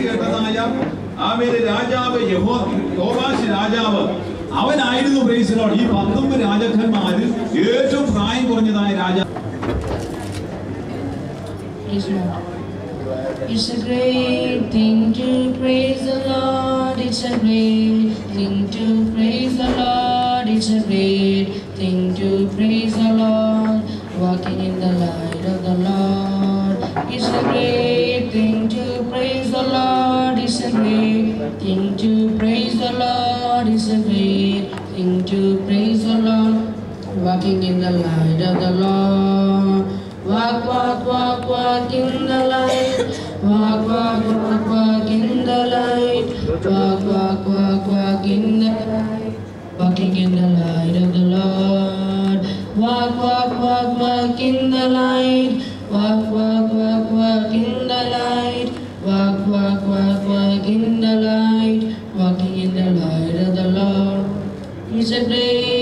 കേട്ടതായ ആമേലെ രാജാവ് യഹോ യോവാശ് രാജാവ് അവനായിരുന്നു പ്രൈസിലോട് ഈ പത്തൊമ്പത് രാജാക്കന്മാരിൽ ഏറ്റവും പ്രായം കുറഞ്ഞതായ രാജാവ് Praise the Lord. It's a great thing to praise the Lord. It's a great thing to praise the Lord. It's a great thing to praise the Lord. Walking in the light of the Lord. It's a great Lord. It's a great thing to praise the Lord. Walking in the light of the Lord. Walk, walk, walk, walk in the light. Walk, walk, walk, walk in the light. Walk, walk, walk, walk in the light. Walking in the light of the Lord. Walk, walk, walk, walk in the light. Walk, walk, walk, walk in the light. Peaceably.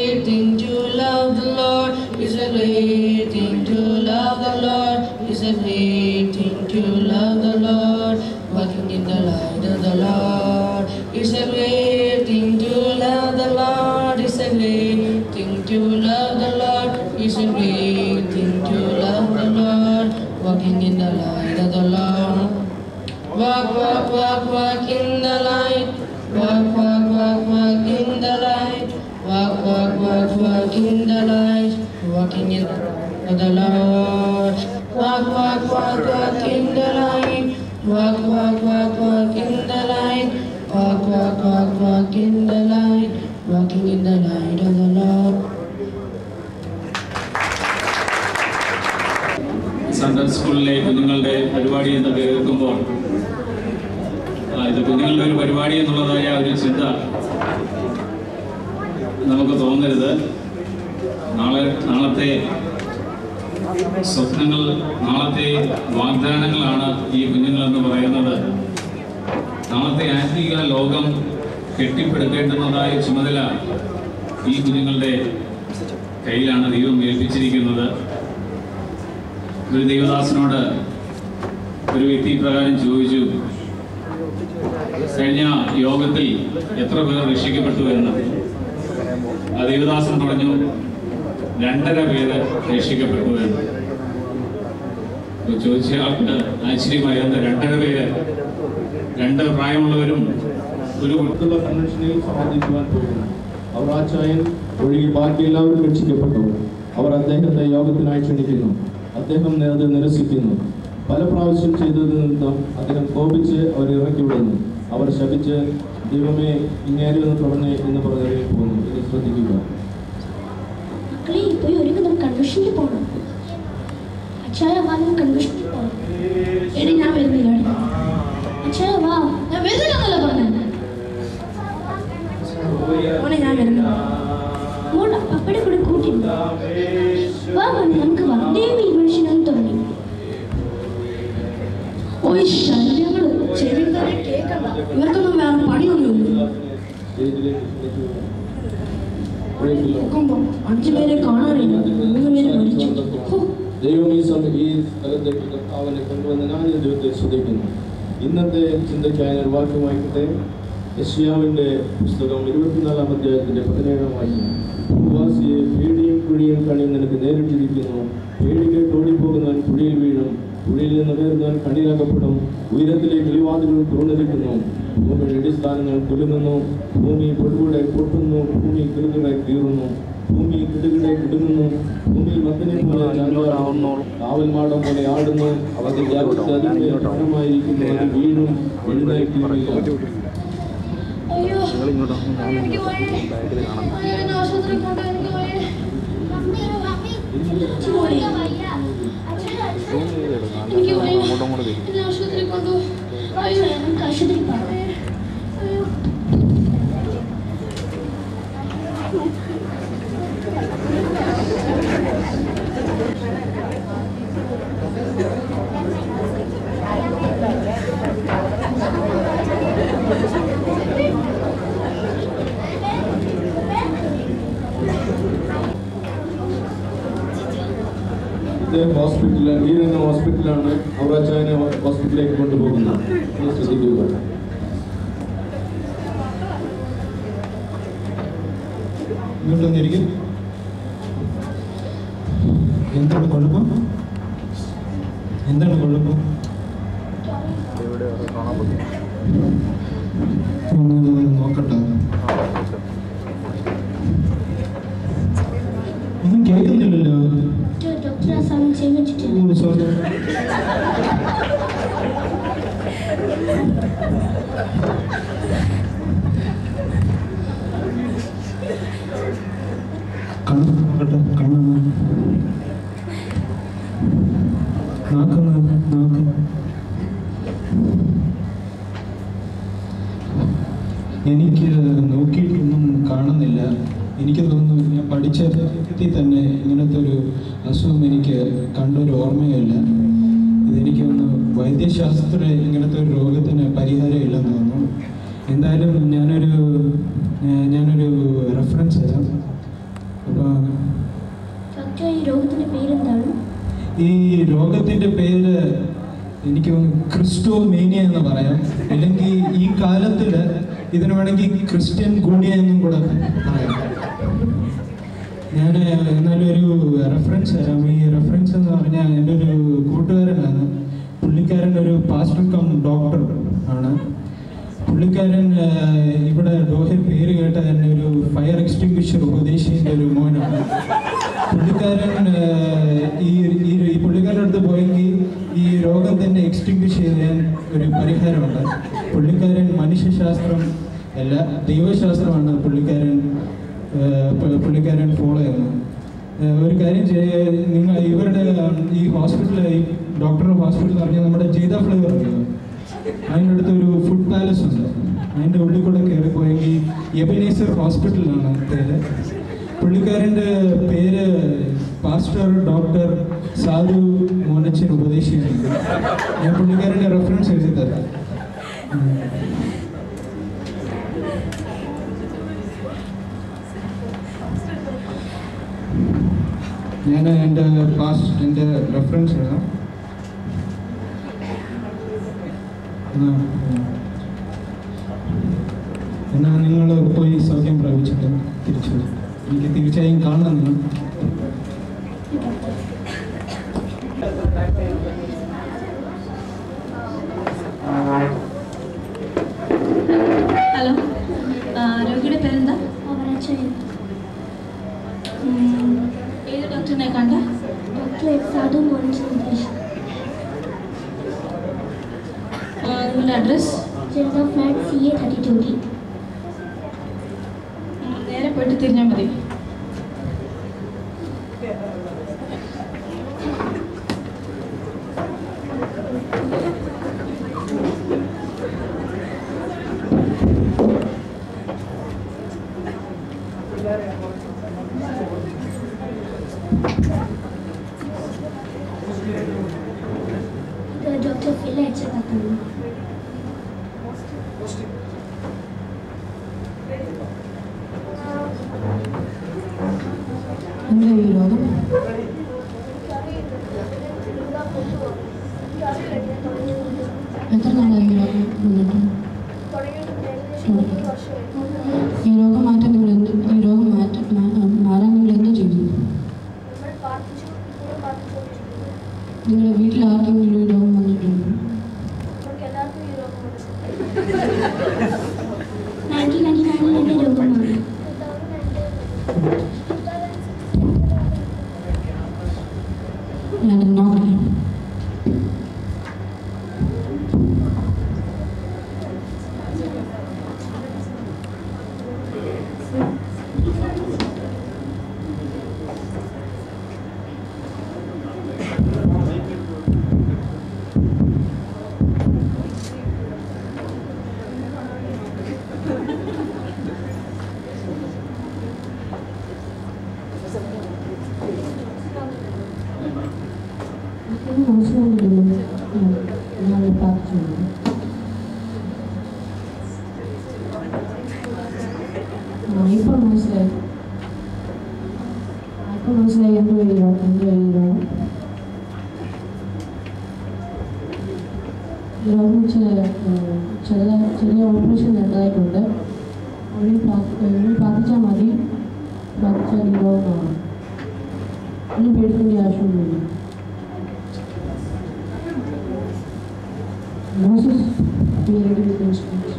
Of the Lord. Walk, walk, walk, walk in the light. Walk, walk, walk, walk in the light. Walk, walk, walk, walk in the light. Walking in the light of the Lord. Sunday സ്കൂളിലെ കുഞ്ഞുങ്ങളുടെ പരിപാടി എന്ന് കേൾക്കുമ്പോൾ ഇത് കുഞ്ഞുങ്ങളുടെ ഒരു പരിപാടി എന്നുള്ളതായ ഒരു ചിന്ത നമുക്ക് തോന്നരുത് നാളെ നാളത്തെ സ്വപ്നങ്ങൾ നാളത്തെ വാഗ്ദാനങ്ങളാണ് ഈ കുഞ്ഞുങ്ങളെന്ന് പറയുന്നത്. നാളത്തെ ആത്മീക ലോകം കെട്ടിപ്പടുക്കേണ്ടുന്നതായ ചുമതല ഈ കുഞ്ഞുങ്ങളുടെ കയ്യിലാണ് ദൈവം ഏൽപ്പിച്ചിരിക്കുന്നത്. ഒരു ദൈവദാസനോട് ഒരു വ്യക്തി പ്രകാരം ചോദിച്ചു കഴിഞ്ഞ യോഗത്തിൽ എത്ര പേർ രക്ഷിക്കപ്പെട്ടു? എന്ന്. ആ ദേവദാസൻ പറഞ്ഞു രണ്ടര പേര് രക്ഷിക്കപ്പെട്ടു എന്ന്. ആൾക്ക് ആശ്ചര്യമായിരുന്നു രണ്ടര പേര്? രണ്ട് പ്രായമുള്ളവരും ഒരു അടുത്തുള്ള സംരക്ഷണയിൽ സഹായിക്കുവാൻ പോകുന്നു. അവർ ആ ചായൻ ഒഴികെ ബാക്കി എല്ലാവരും രക്ഷിക്കപ്പെട്ടു. അവർ അദ്ദേഹത്തെ യോഗത്തിനായി ക്ഷണിക്കുന്നു. അദ്ദേഹം അത് നിരസിക്കുന്നു. പല പ്രാവശ്യം ചെയ്തതിൽ നിന്നും അദ്ദേഹം കോപിച്ച് അവർ ഇറക്കി വിടുന്നു. അവർ ശപിച്ച് ദൈവമേ ഇങ്ങേരെ ഒന്ന് തുടങ്ങി എന്ന് പറഞ്ഞു പോകുന്നു ഇത് ശ്രദ്ധിക്കുക. ഒരുങ്ങി നമുക്ക് കൺവെൻഷനിൽ പോകണം അച്ഛായ വാ നമുക്ക് കൺവെൻഷനിൽ പോകണം എടി ഞാൻ വരുന്നില്ല എടി. അച്ഛായ വാ ഞാൻ വരുന്നില്ലെന്നല്ല പറഞ്ഞത് മോനെ ഞാൻ വരുന്നില്ല മോൾ പപ്പടെ കൂടെ കൂട്ടിരുന്നു വാ മോനെ നമുക്ക് വാ ദൈവം ഈ മനുഷ്യനൊന്നും തുടങ്ങി ഓയ് ശല്യങ്ങള് ചെവി തന്നെ കേൾക്കണ്ട ഇവർക്കൊന്നും വേറെ പണിയൊന്നുമില്ല സ്റ്റേജിലേക്ക് ക്ഷണിക്കുക Praise the Lord. നോക്കുമ്പോ അഞ്ചു പേരെ കാണാനില്ല മൂന്ന് പേര് മരിച്ചു. ദൈവം ഞാൻ ഈ ദൈവത്തെ ഇന്നത്തെ ചിന്തയ്ക്കായ ഒരു വാക്യം വായിക്കട്ടെ? യശ്യാവിന്റെ പുസ്തകം ഇരുപത്തിനാലാം അധ്യായത്തിന്റെ പതിനേഴാം വാക്യം ഭൂവാസിയെ പേടിയും കുഴിയും കണി നിനക്ക് നേരിട്ടിരിക്കുന്നു. പേടി കേട്ട് ഓടിപ്പോകുന്നവൻ കുഴിയിൽ വീഴും. കുഴിയിൽ നിന്ന് കയറുന്നവൻ കണ്ണീരാക്കപ്പെടും ഉയരത്തിലെ കിളിവാതിലുകൾ തുറന്നിരിക്കുന്നു. ഭൂമിയുടെ അടിസ്ഥാനങ്ങൾ കുലുങ്ങുന്നു. ഭൂമി പൊടുകൂടെ പൊട്ടുന്നു. ഭൂമി കിടുകിടെ കീറുന്നു. ഭൂമി കിടുകിടെ കിടുങ്ങുന്നു. ഭൂമി മത്തിനെ പോലെ കാവൽമാടം പോലെ ആടുന്നു. അവരുടെ ജാഗ്രത അതിന്റെ ഭരണമായിരിക്കുന്നു അത് വീണും എഴുന്നേൽക്കുന്നില്ല അയ്യോ. എനിക്ക് വയ്യ. അയ്യോ, എന്നെ ആശുപത്രിയിൽ കൊണ്ടുപോയി, എനിക്ക് വയ്യ. അവിടുത്തെ ഹോസ്പിറ്റലിൽ ഈ എന്ന ഹോസ്പിറ്റലാണ് ഔറാച്ചാനെ ഹോസ്പിറ്റലിലേക്ക് കൊണ്ടുപോകുന്നത്. നിങ്ങൾ ശ്രദ്ധിക്കുക. കണ്ണ് നോക്കട്ടെ കണ്ണ് നാക്കുന്ന നാക്ക് എനിക്ക് നോക്കിയിട്ടൊന്നും കാണുന്നില്ല. എനിക്ക് തോന്നുന്നു ഞാൻ പഠിച്ച വ്യക്തി തന്നെ ഇങ്ങനത്തെ ഒരു അസുഖം എനിക്ക് കണ്ടൊരു ഓർമ്മയില്ല. ഇതെനിക്ക് തോന്നുന്നു വൈദ്യശാസ്ത്ര ഇങ്ങനത്തെ ഒരു രോഗത്തിന് പരിഹാരം ഇല്ലെന്ന് തോന്നുന്നു. എന്തായാലും ഞാനൊരു ഞാനൊരു എനിക്ക് ക്രിസ്റ്റോ മേനിയ എന്ന് പറയാം. അല്ലെങ്കിൽ ഈ കാലത്തിൽ ഇതിന് വേണമെങ്കിൽ ക്രിസ്ത്യൻ ഗൂണിയ എന്നും കൂടെ പറയാം. ഞാൻ എന്നാലും ഒരു റെഫറൻസ് തരാം. ഈ റെഫറൻസ് എന്ന് പറഞ്ഞാൽ എന്റെ ഒരു കൂട്ടുകാരനാണ്. പുള്ളിക്കാരൻ ഒരു പാസ്റ്റർ കം ഡോക്ടർ ആണ്. പുള്ളിക്കാരൻ ഇവിടെ ഡോഹിൽ പേര് കേട്ട തന്നെ ഒരു ഫയർ എക്സ്റ്റിംഗ്വിഷർ ഉപദേശിന്റെ ഒരു മോനാണ്. പുള്ളിക്കാരൻ ഈ ഈ പുള്ളിക്കാരന്റെ അടുത്ത് പോയെങ്കിൽ രോഗം തന്നെ എക്സ്റ്റിങ്ക്വിഷ് ചെയ്യാൻ ഒരു പരിഹാരമുണ്ട്. പുള്ളിക്കാരൻ മനുഷ്യശാസ്ത്രം അല്ല ദൈവശാസ്ത്രമാണ് പുള്ളിക്കാരൻ പുള്ളിക്കാരൻ ഫോളോ ചെയ്യുന്നത്. ഒരു കാര്യം നിങ്ങൾ ഇവരുടെ ഈ ഹോസ്പിറ്റലിൽ ഈ ഡോക്ടർ ഹോസ്പിറ്റൽ പറഞ്ഞാൽ നമ്മുടെ ജയ്ത ഫ്ലേവർ അറിയോ അതിന്റെ അടുത്ത് ഒരു ഫുഡ് പാലസ് ഉണ്ട്. അതിന്റെ ഉള്ളിൽ കൂടെ കയറി പോയെങ്കിൽ എബനേസർ ഹോസ്പിറ്റലാണ് പേര്. പുള്ളിക്കാരന്റെ പേര് പാസ്റ്റർ ഡോക്ടർ സാധു മോനച്ചൻ ഉപദേശിയാണ് ഞാൻ പുള്ളിക്കാരന്റെ റെഫറൻസ് എഴുതി തരാം ഉം. ഞാൻ എന്റെ പാസ്റ്റ് എന്റെ റെഫറൻസ് എഴുതാം എന്നാ എന്നാ നിങ്ങൾ പോയി സൗഖ്യം പ്രാപിച്ചിട്ട് തിരിച്ചു വരും. എനിക്ക് തീർച്ചയായും കാണണം നിങ്ങൾ ഇത് ഡോക്ടർ ഫിൽ അയച്ച കത്താണ് എന്താ ഈ de los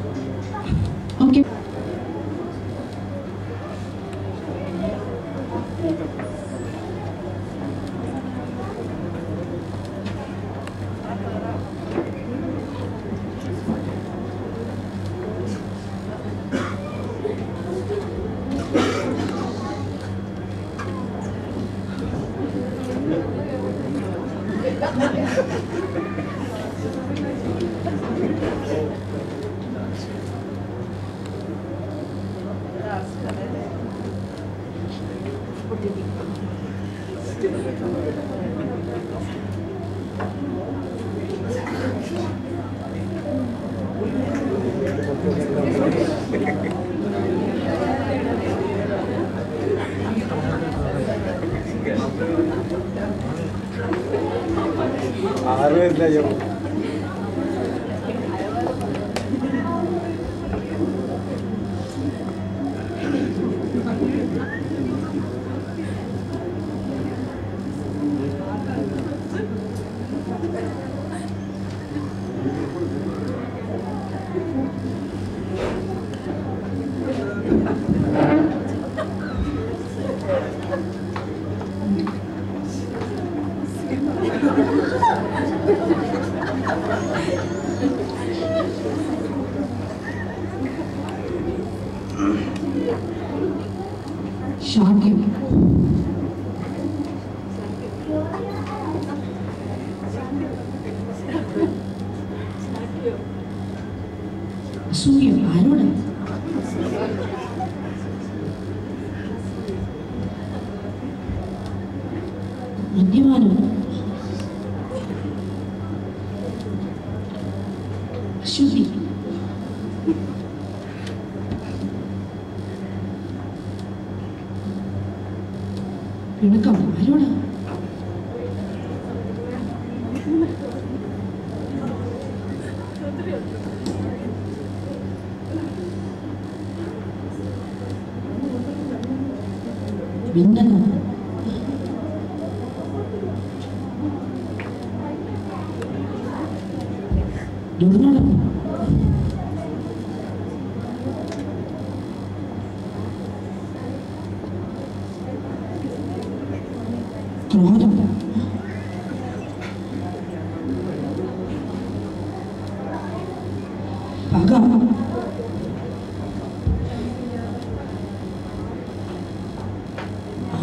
A darle el 胸割る守備有人干嘛去了？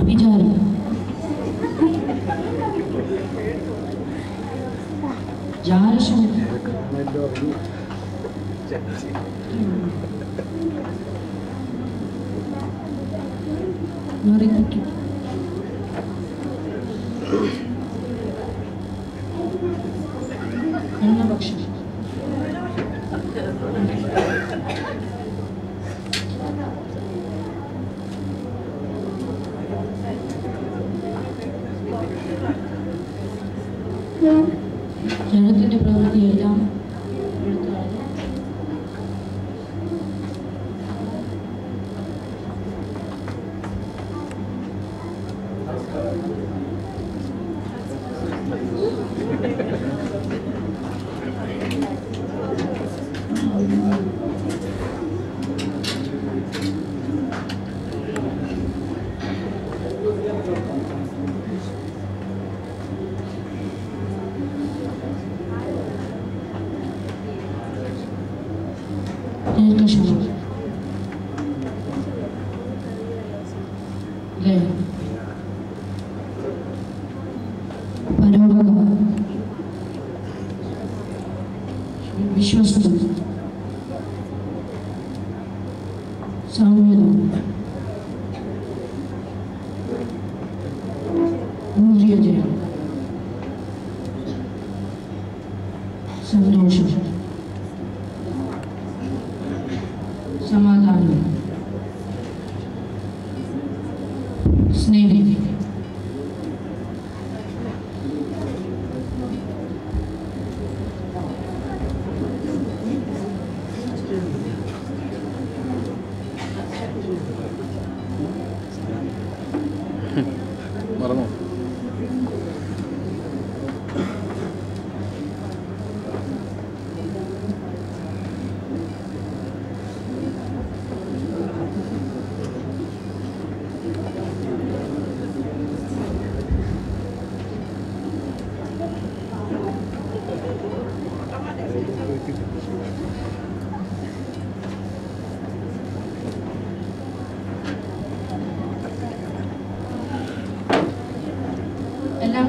भी जा रहा है जा रश्मि You're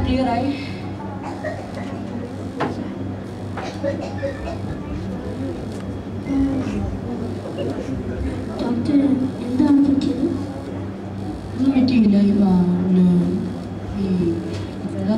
ക്ലിയർ ആയി ഡോക്ടർ എന്താണ് പറ്റിയത്? ഒന്നും പറ്റിയില്ല ഈ ആ,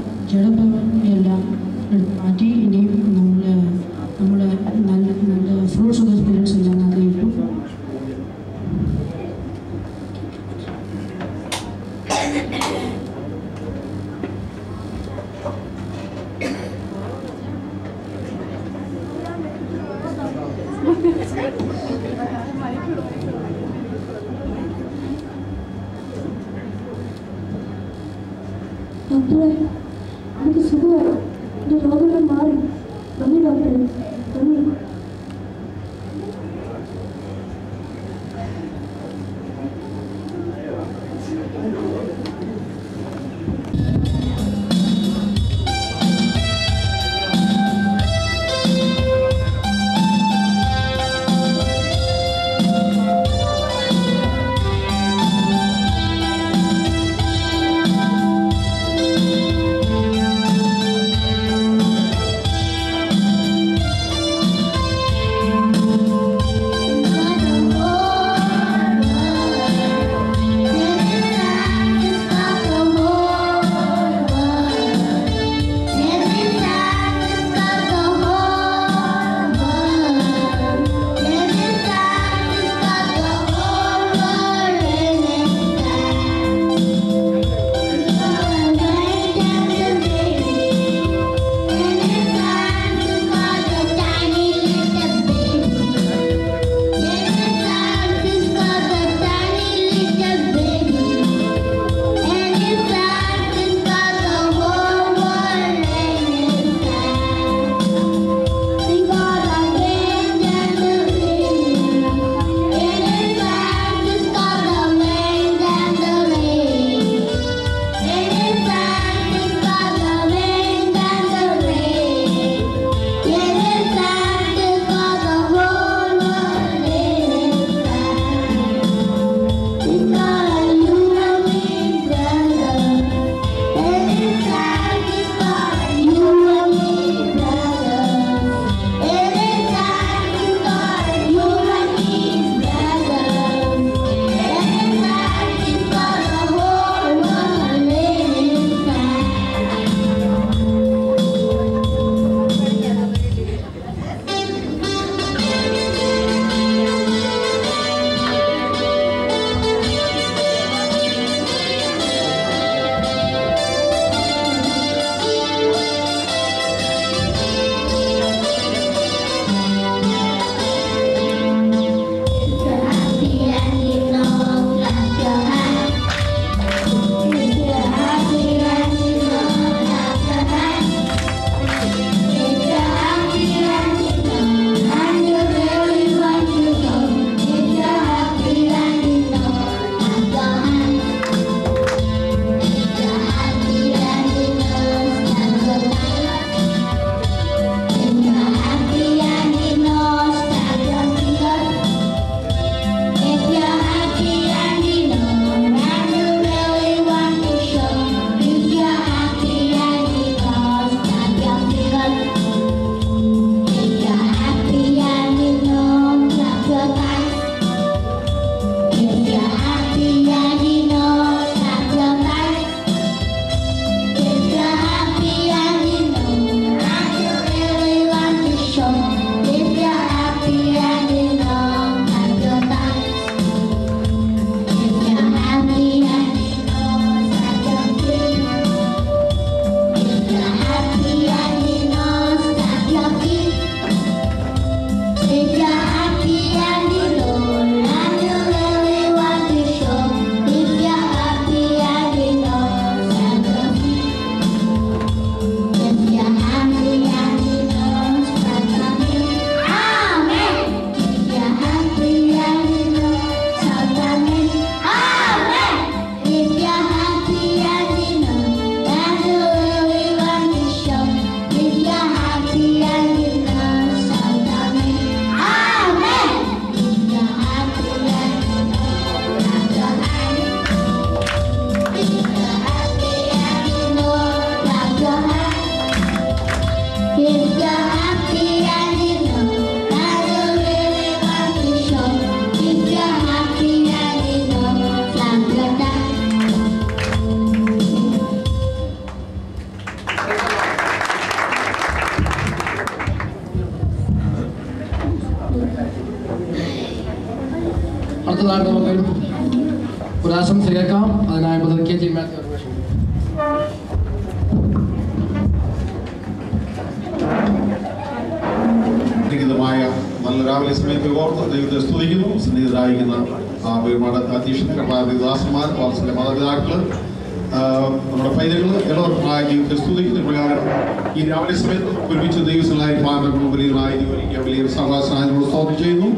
വലിയൊരു സഹവാസനായ സ്തോത്രം ചെയ്യുന്നു.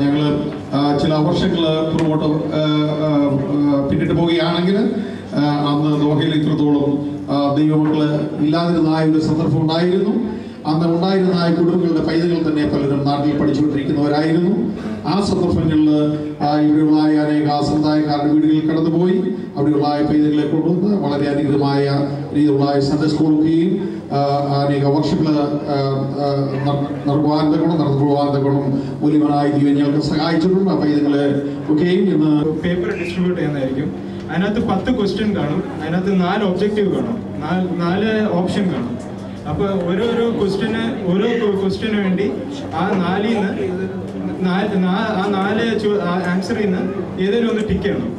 ഞങ്ങൾ ചില വർഷങ്ങൾ പുറകോട്ട് പിന്നിട്ട് പോവുകയാണെങ്കിൽ അന്ന് ദോഹയിൽ ഇത്രത്തോളം ദൈവമക്കൾ ഇല്ലാതിരുന്നതായ ഒരു സന്ദർഭം ഉണ്ടായിരുന്നു. അന്ന് ഉണ്ടായിരുന്നതായ കുടുംബങ്ങളുടെ പൈതകൾ തന്നെ പലരും നാട്ടിൽ പഠിച്ചുകൊണ്ടിരിക്കുന്നവരായിരുന്നു. ആ സന്ദർഭങ്ങളിൽ ഇവിടെയുള്ള അനേക സമുദായക്കാരുടെ വീടുകളിൽ കടന്നുപോയി. അവിടെയുള്ള പൈതകളെ കൊണ്ടുവന്ന് വളരെ അനുഗ്രഹമായ രീതിയിലുള്ള സൺഡേ ആ, അനേക വർഷങ്ങൾ പോകാൻ ഗുണം മൂല്യവനായ ദൈവം സഹായിച്ചിട്ടുണ്ട്. അപ്പോൾ ഇതുങ്ങൾ ഒക്കെയും ഇന്ന് പേപ്പർ ഡിസ്ട്രിബ്യൂട്ട് ചെയ്യുന്നതായിരിക്കും. അതിനകത്ത് പത്ത് ക്വസ്റ്റ്യൻ കാണും. അതിനകത്ത് നാല് ഒബ്ജക്റ്റീവ് കാണും. നാല് ഓപ്ഷൻ കാണും. അപ്പോൾ ഓരോരോ ക്വസ്റ്റ്യന് ഓരോ ക്വസ്റ്റ്യന് വേണ്ടി ആ നാലിൽ നിന്ന് ആ നാല് ആൻസറിൽ നിന്ന് ഏതെങ്കിലും ഒന്ന് ടിക്ക് ചെയ്യണം.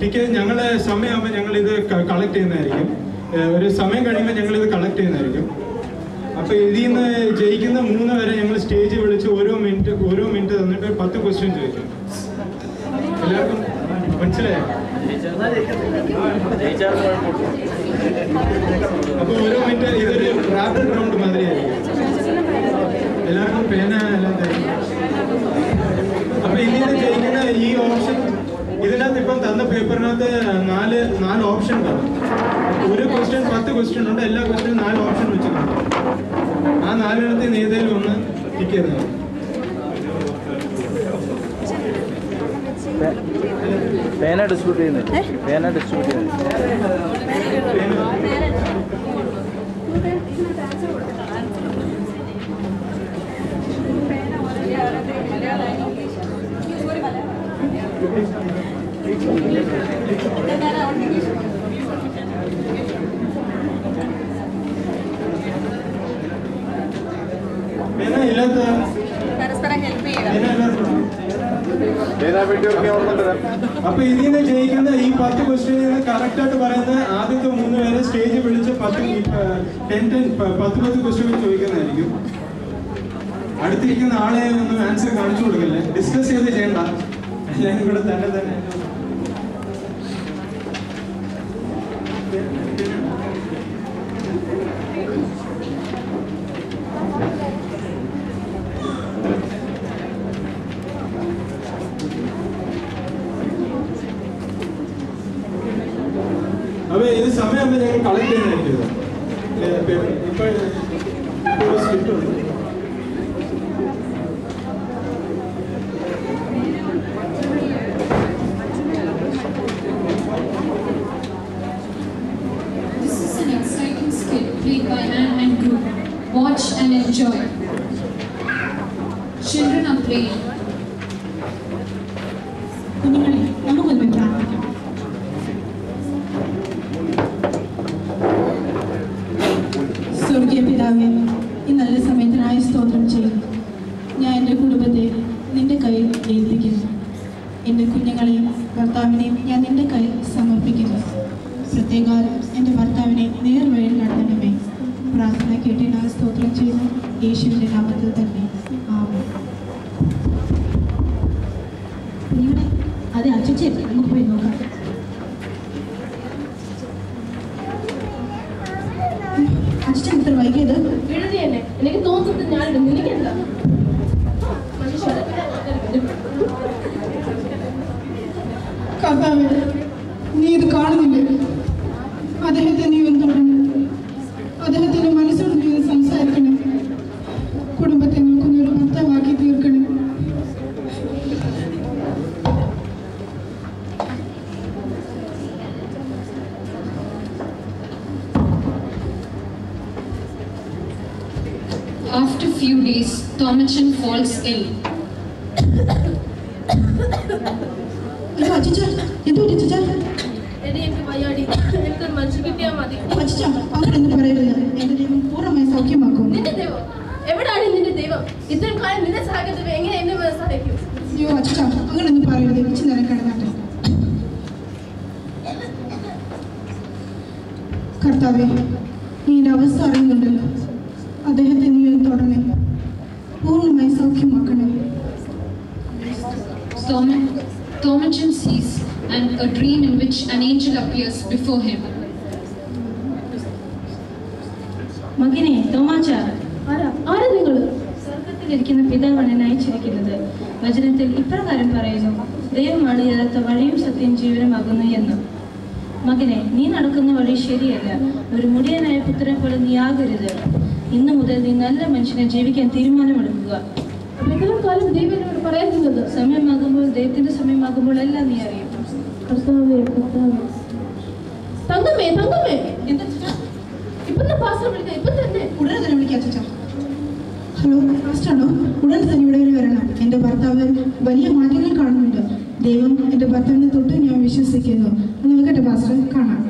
ടിക്ക് ഞങ്ങൾ സമയമാകുമ്പോൾ ഞങ്ങൾ ഇത് കളക്ട് ചെയ്യുന്നതായിരിക്കും. ഒരു സമയം കഴിയുമ്പോൾ ഞങ്ങൾ ഇത് കളക്ട് ചെയ്യുന്നതായിരിക്കും. അപ്പൊ ഇതിൽ നിന്ന് ജയിക്കുന്ന മൂന്ന് വരെ ഞങ്ങൾ സ്റ്റേജ് വിളിച്ച് ഓരോ മിനിറ്റ് ഓരോ മിനിറ്റ് തന്നിട്ട് പത്ത് ക്വസ്റ്റ്യൻ ചോദിക്കും. എല്ലാവർക്കും മനസ്സിലായോ? അപ്പൊ ഓരോ മിനിറ്റ് ഇതൊരു റാപ്പിഡ് റൗണ്ട് മാതിരിയായിരിക്കും എല്ലാവർക്കും പേന എല്ലാം തരും. അപ്പൊ ഇതിൽ ജയിക്കുന്ന ഈ ഓപ്ഷൻ ഇതിനകത്ത് ഇപ്പം തന്ന പേപ്പറിനകത്ത് നാല് നാല് ഓപ്ഷൻ കാണും. ഒരു ക്വസ്റ്റ്യൻ പത്ത് ക്വസ്റ്റ്യൻ ഉണ്ട്. എല്ലാ ക്വസ്റ്റ്യനും നാല് ഓപ്ഷൻ വെച്ചിട്ടുണ്ട്. ആ നിന്ന് ഏതെങ്കിലും ഒന്ന് ടിക്ക് ചെയ്താൽ പേന ഡിസ്ട്രിബ്യൂട്ട് ചെയ്യുന്നത് പേന ഡിസ്ട്രിബ്യൂട്ട് ചെയ്യുന്നത് പേന ഇല്ലാത്ത പരസ്പരം ഹെൽപ്പ് ചെയ്യുക പേന ഇല്ലാത്ത അപ്പൊ ഇതിൽ നിന്ന് ജയിക്കുന്ന ഈ പത്ത് ക്വസ്റ്റ്യൻ കറക്റ്റ് ആയിട്ട് പറയുന്ന ആദ്യത്തെ മൂന്ന് പേരെ സ്റ്റേജ് വിളിച്ച് പത്ത് ടെൻ ടെൻ പത്ത് പത്ത് ക്വസ്റ്റ്യൻ ചോദിക്കുന്നതായിരിക്കും. അടുത്തിരിക്കുന്ന ആളെ ഒന്നും ആൻസർ കാണിച്ചു കൊടുക്കല്ലേ? ഡിസ്കസ് ചെയ്ത് ചെയ്യണ്ട. ഞാൻ ഇവിടെ തന്നെ തന്നെ അപ്പൊ ഇത് സമയമാകുമ്പോൾ ഞങ്ങൾ കളക്ട് ചെയ്യുന്നതായിരിക്കും ഇത്. ഏ, ഇപ്പൊ- ഇപ്പൊ ഇപ്പൊ ഒരു സ്ലിപ്പ് ഉണ്ട് This is an exciting skit played by Anne and group. Watch and enjoy. Children are playing. കുഞ്ഞുങ്ങളെ നമുക്കൊന്ന് പ്രാർത്ഥിക്കാം സ്വർഗീയ പിതാവേ ഈ നല്ല സമയത്തിനായി സ്തോത്രം ചെയ്യുന്നു ഞാൻ എന്റെ കുടുംബത്തെ നിന്റെ കയ്യിൽ ഏൽപ്പിക്കുന്നു എന്റെ കുഞ്ഞുങ്ങളെയും ഭർത്താവിനെയും ഞാൻ നിന്റെ കയ്യിൽ സമർപ്പിക്കുന്നു പ്രത്യേകാൽ എന്റെ ഭർത്താവിനെ നേർവഴിയിൽ നടത്തണമേ പ്രാർത്ഥന കേട്ട് ഞാൻ സ്തോത്രം ചെയ്യുന്നു യേശുവിന്റെ നാമത്തിൽ തന്നെ ആമേൻ കുഞ്ഞുങ്ങളെ അതെ അച്ഛൻ നമുക്ക് പോയി നോക്കാം വൈകിയത് എഴുതി തന്നെ എനിക്ക് തോന്നുന്നത് ഞാൻ നിനക്കെന്താ? കർത്താവേ നീ ഇത് കാണുന്നില്ലേ ദൈവം നിന്റെ എവിടാണ് നിന്റെ ദൈവം? ഇത്രയും കാലം നിന്നെ സഹായിക്കുന്നത് അയ്യോ അച്ഛ അങ്ങനൊന്നും പറയരുത് ഇച്ചിരി നേരം കിടന്നാട്ടെ കർത്താവേ നീ അവസ്ഥ അറിയുന്നുണ്ടല്ലോ അദ്ദേഹത്തെ നീ തൊടണേ. പൂർണമായി സൗഖ്യമാക്കണേ. Thomason sees and a dream in which an angel appears before him. മകനെ തോമാച്ച ആരാ നിങ്ങൾ? സ്വർഗത്തിലിരിക്കുന്ന പിതാവാണ് എന്നെ അയച്ചിരിക്കുന്നത്. വചനത്തിൽ ഇപ്രകാരം പറയുന്നു ദൈവമാണ് യഥാർത്ഥ വഴിയും സത്യം ജീവനുമാകുന്നു എന്ന്. മകനെ നീ നടക്കുന്ന വഴി ശരിയല്ല. ഒരു മുടിയനായ പുത്രനെ പോലെ നീ ആകരുത്. ഇന്നു മുതൽ നീ നല്ല മനുഷ്യനെ ജീവിക്കാൻ തീരുമാനമെടുക്കുക. അപ്പൊ ഇത്രയും കാലം ദൈവം എന്നോട് പറയാതിരുന്നത് സമയമാകുമ്പോൾ ദൈവത്തിന്റെ സമയമാകുമ്പോൾ എല്ലാം നീ അറിയും. തങ്കമ്മേ തങ്കമ്മേ. എന്താ ഇപ്പൊ തന്നെ പാസ്റ്റർ വിളിക്കാം ഇപ്പൊ തന്നെ ഉടനെ തന്നെ വിളിക്കാം അച്ഛാ ഹലോ ഫാസ്റ്റാണോ ഉടൻ തന്നെ ഇവിടെ വരെ വരണം. എന്റെ ഭർത്താവ് വലിയ മാറ്റങ്ങൾ കാണുന്നുണ്ട്. ദൈവം എന്റെ ഭർത്താവിനെ തൊട്ട് ഞാൻ വിശ്വസിക്കുന്നു. നോക്കട്ടെ പാസ്റ്റർ കാണാം.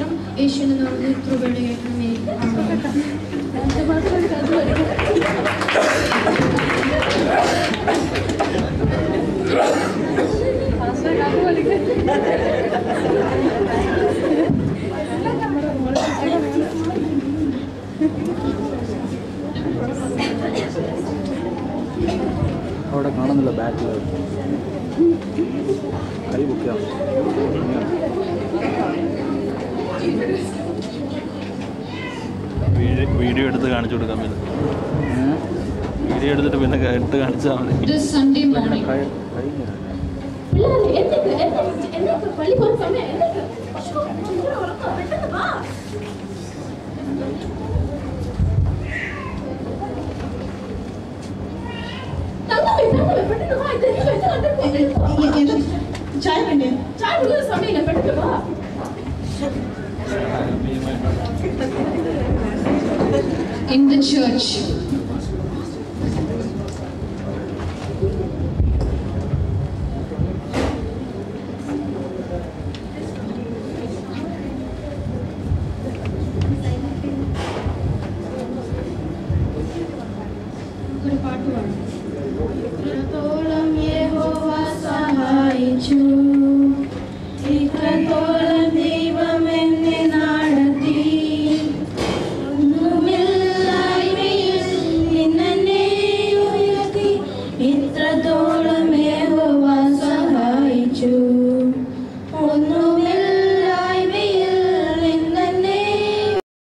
మాత్రం ఏషియన్ ట్రూబెడ్ ഇത് എന്ത് വെച്ച് കണ്ടിട്ട് ചായ വേണ്ടേ? ചായ കുടിക്കുന്ന സമയമില്ല പെട്ടെന്ന് വാ. In the church,